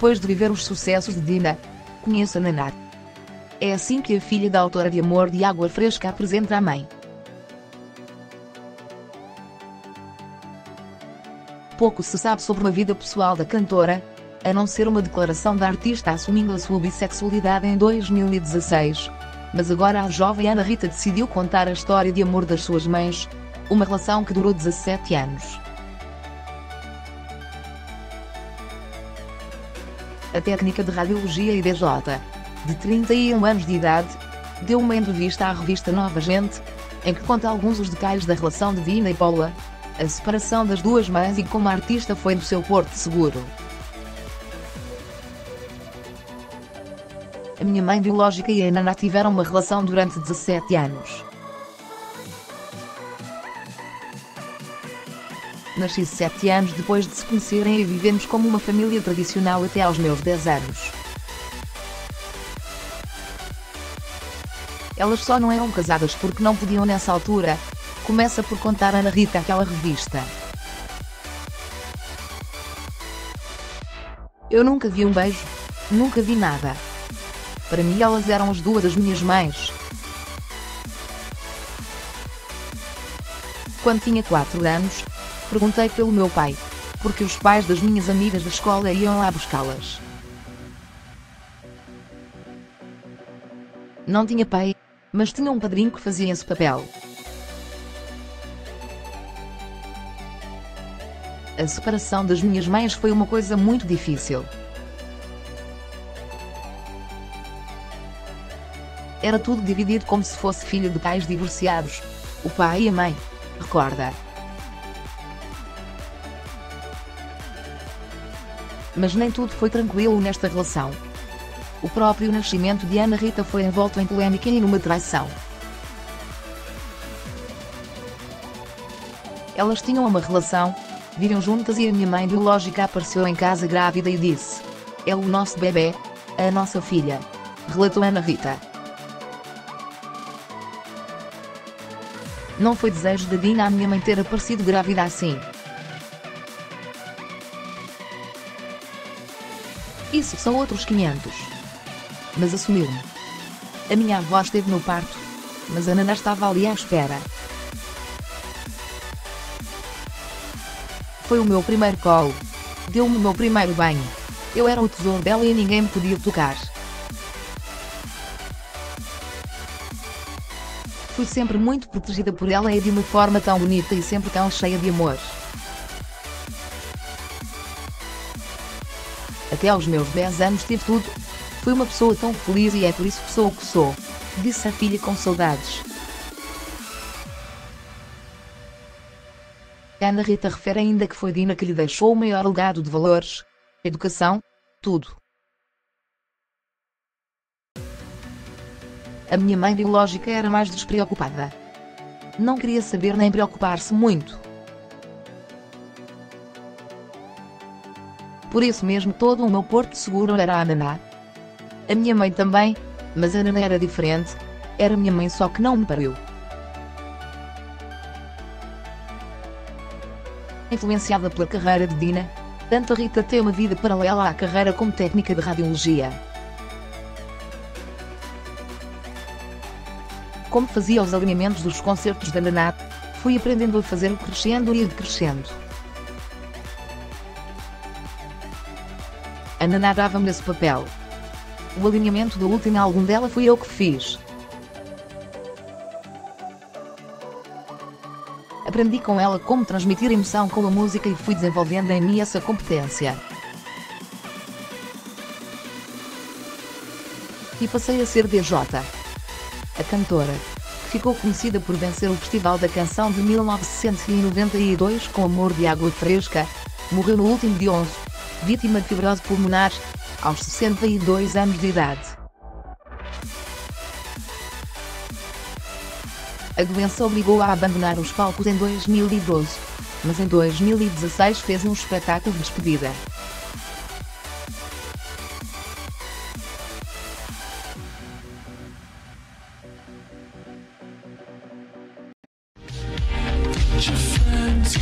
depois de viver os sucessos de Dina. Conheça Naná. É assim que a filha da autora de Amor de Água Fresca apresenta a mãe. Pouco se sabe sobre a vida pessoal da cantora, a não ser uma declaração da artista assumindo a sua bissexualidade em 2016. Mas agora a jovem Ana Rita decidiu contar a história de amor das suas mães, uma relação que durou 17 anos. A técnica de radiologia IDJ, de 31 anos de idade, deu uma entrevista à revista Nova Gente, em que conta alguns dos detalhes da relação de Dina e Paula, a separação das duas mães e como a artista foi do seu porto seguro. A minha mãe biológica e a Nana tiveram uma relação durante 17 anos. Nasci sete anos depois de se conhecerem e vivemos como uma família tradicional até aos meus 10 anos. Elas só não eram casadas porque não podiam nessa altura. Começa por contar Ana Rita aquela revista. Eu nunca vi um beijo. Nunca vi nada. Para mim elas eram as duas das minhas mães. Quando tinha 4 anos, perguntei pelo meu pai, porque os pais das minhas amigas da escola iam lá buscá-las. Não tinha pai, mas tinha um padrinho que fazia esse papel. A separação das minhas mães foi uma coisa muito difícil. Era tudo dividido como se fosse filho de pais divorciados. O pai e a mãe. Recorda? Mas nem tudo foi tranquilo nesta relação. O próprio nascimento de Ana Rita foi envolto em polêmica e numa traição. Elas tinham uma relação, viviam juntas e a minha mãe biológica apareceu em casa grávida e disse: É o nosso bebê, a nossa filha. Relatou Ana Rita. Não foi desejo da Dina a minha mãe ter aparecido grávida assim. Isso são outros 500. Mas assumiu-me. A minha avó esteve no parto, mas a Nana estava ali à espera. Foi o meu primeiro colo. Deu-me o meu primeiro banho. Eu era o tesouro dela e ninguém me podia tocar. Fui sempre muito protegida por ela e de uma forma tão bonita e sempre tão cheia de amor. Até aos meus 10 anos tive tudo. Fui uma pessoa tão feliz e é por isso que sou o que sou, disse a filha com saudades. Ana Rita refere ainda que foi Dina que lhe deixou o maior legado de valores, educação, tudo. A minha mãe biológica era mais despreocupada. Não queria saber nem preocupar-se muito. Por isso mesmo todo o meu porto seguro era a Naná. A minha mãe também, mas a Naná era diferente, era minha mãe só que não me pariu. Influenciada pela carreira de Dina, tanto a Rita tem uma vida paralela à carreira como técnica de radiologia. como fazia os alinhamentos dos concertos da Naná, fui aprendendo a fazer crescendo e decrescendo. A Naná dava-me esse papel. O alinhamento do último álbum dela fui eu que fiz. Aprendi com ela como transmitir emoção com a música e fui desenvolvendo em mim essa competência. E passei a ser DJ a cantora, que ficou conhecida por vencer o Festival da Canção de 1992 com Amor de Água Fresca, morreu no último dia 11, vítima de fibrose pulmonar, aos 62 anos de idade. A doença obrigou-a a abandonar os palcos em 2012, mas em 2016 fez um espetáculo de despedida. Friends